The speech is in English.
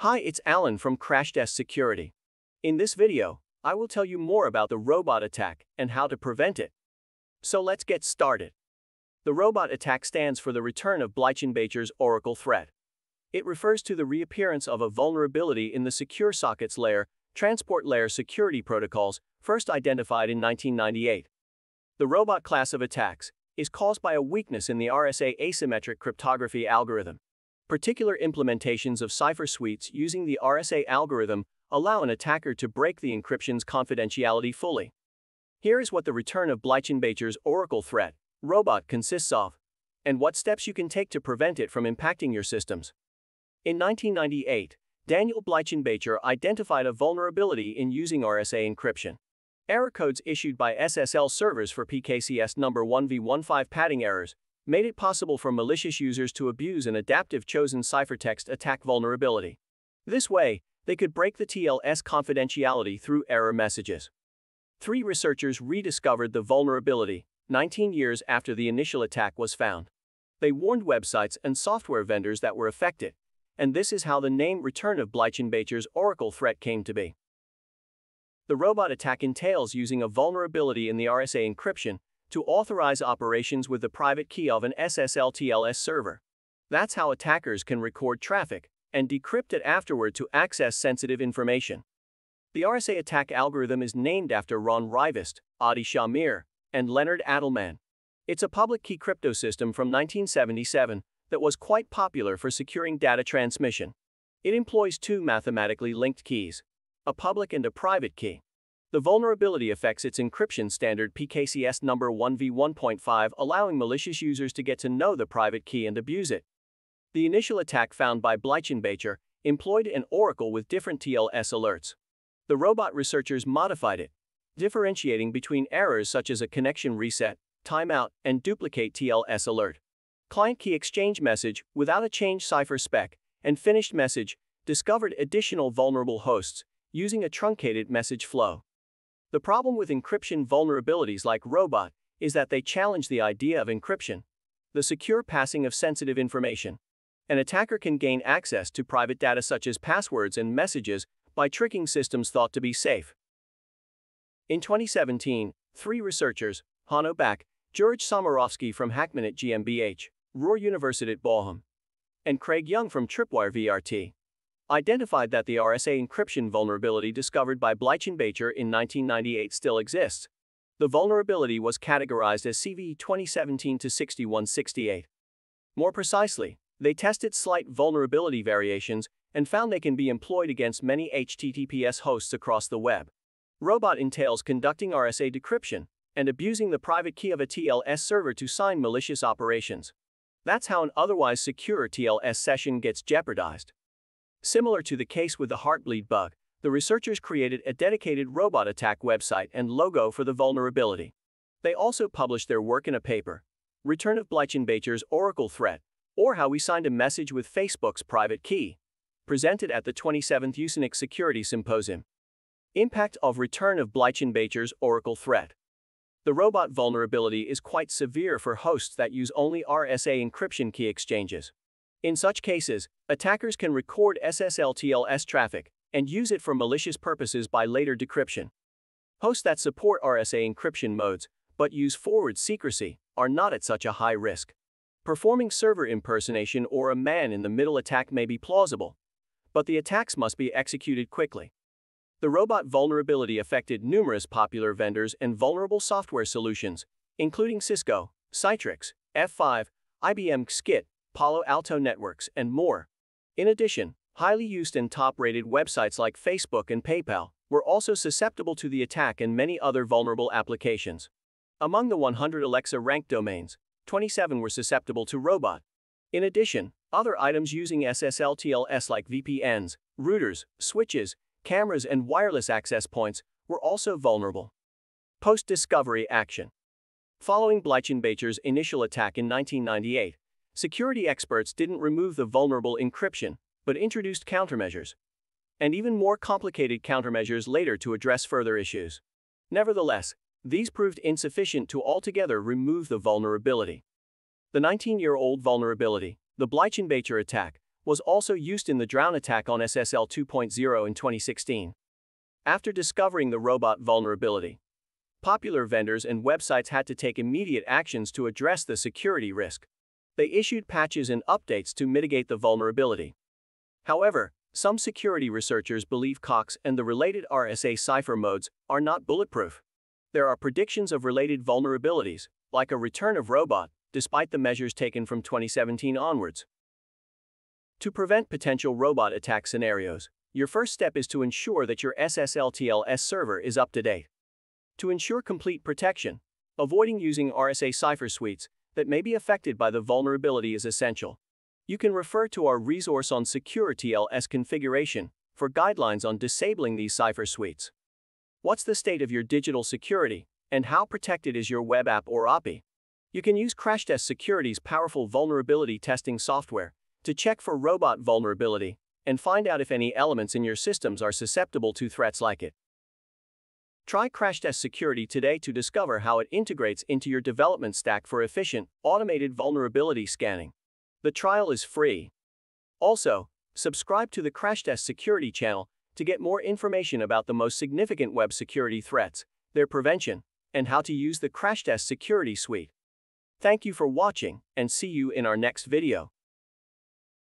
Hi, it's Alan from Crashtest Security. In this video, I will tell you more about the robot attack and how to prevent it. So let's get started. The robot attack stands for the return of Bleichenbacher's Oracle threat. It refers to the reappearance of a vulnerability in the secure sockets layer, transport layer security protocols, first identified in 1998. The robot class of attacks is caused by a weakness in the RSA asymmetric cryptography algorithm. Particular implementations of cipher suites using the RSA algorithm allow an attacker to break the encryption's confidentiality fully. Here is what the return of Bleichenbacher's Oracle threat robot consists of, and what steps you can take to prevent it from impacting your systems. In 1998, Daniel Bleichenbacher identified a vulnerability in using RSA encryption. Error codes issued by SSL servers for PKCS number 1v15 padding errors made it possible for malicious users to abuse an adaptive chosen ciphertext attack vulnerability. This way, they could break the TLS confidentiality through error messages. Three researchers rediscovered the vulnerability 19 years after the initial attack was found. They warned websites and software vendors that were affected, and this is how the name Return of Bleichenbacher's Oracle threat came to be. The robot attack entails using a vulnerability in the RSA encryption to authorize operations with the private key of an SSL TLS server. That's how attackers can record traffic and decrypt it afterward to access sensitive information. The RSA attack algorithm is named after Ron Rivest, Adi Shamir, and Leonard Adleman. It's a public key crypto system from 1977 that was quite popular for securing data transmission. It employs two mathematically linked keys, a public and a private key. The vulnerability affects its encryption standard PKCS number 1v1.5, allowing malicious users to get to know the private key and abuse it. The initial attack found by Bleichenbacher employed an oracle with different TLS alerts. The robot researchers modified it, differentiating between errors such as a connection reset, timeout, and duplicate TLS alert. Client key exchange message without a change cipher spec, and finished message discovered additional vulnerable hosts using a truncated message flow. The problem with encryption vulnerabilities like Robot is that they challenge the idea of encryption, the secure passing of sensitive information. An attacker can gain access to private data such as passwords and messages by tricking systems thought to be safe. In 2017, three researchers, Hanno Böck, George Somorovsky from Hackmanit GmbH, Ruhr University at Bochum, and Craig Young from Tripwire VRT, identified that the RSA encryption vulnerability discovered by Bleichenbacher in 1998 still exists. The vulnerability was categorized as CVE 2017-6168. More precisely, they tested slight vulnerability variations and found they can be employed against many HTTPS hosts across the web. Robot entails conducting RSA decryption and abusing the private key of a TLS server to sign malicious operations. That's how an otherwise secure TLS session gets jeopardized. Similar to the case with the Heartbleed bug, the researchers created a dedicated robot attack website and logo for the vulnerability. They also published their work in a paper, Return of Bleichenbacher's Oracle Threat, or How We Signed a Message with Facebook's Private Key, presented at the 27th Usenix Security Symposium. Impact of Return of Bleichenbacher's Oracle Threat The robot vulnerability is quite severe for hosts that use only RSA encryption key exchanges. In such cases, attackers can record SSL TLS traffic and use it for malicious purposes by later decryption. Hosts that support RSA encryption modes but use forward secrecy are not at such a high risk. Performing server impersonation or a man-in-the-middle attack may be plausible, but the attacks must be executed quickly. The robot vulnerability affected numerous popular vendors and vulnerable software solutions, including Cisco, Citrix, F5, IBM GSKit, Palo Alto Networks, and more. In addition, highly used and top-rated websites like Facebook and PayPal were also susceptible to the attack and many other vulnerable applications. Among the 100 Alexa ranked domains, 27 were susceptible to robot. In addition, other items using SSL TLS like VPNs, routers, switches, cameras, and wireless access points were also vulnerable. Post-discovery action. Following Bleichenbacher's initial attack in 1998, Security experts didn't remove the vulnerable encryption, but introduced countermeasures. And even more complicated countermeasures later to address further issues. Nevertheless, these proved insufficient to altogether remove the vulnerability. The 19-year-old vulnerability, the Bleichenbacher attack, was also used in the DROWN attack on SSL 2.0 in 2016. After discovering the robot vulnerability, popular vendors and websites had to take immediate actions to address the security risk. They issued patches and updates to mitigate the vulnerability. However, some security researchers believe PKCS and the related RSA cipher modes are not bulletproof. There are predictions of related vulnerabilities, like a return of robot, despite the measures taken from 2017 onwards. To prevent potential robot attack scenarios, your first step is to ensure that your SSL-TLS server is up to date. To ensure complete protection, avoiding using RSA cipher suites that may be affected by the vulnerability is essential. You can refer to our resource on Secure TLS configuration for guidelines on disabling these cipher suites. What's the state of your digital security, and how protected is your web app or API? You can use Crashtest Security's powerful vulnerability testing software to check for robot vulnerability and find out if any elements in your systems are susceptible to threats like it. Try Crashtest Security today to discover how it integrates into your development stack for efficient, automated vulnerability scanning. The trial is free. Also, subscribe to the Crashtest Security channel to get more information about the most significant web security threats, their prevention, and how to use the Crashtest Security Suite. Thank you for watching, and see you in our next video.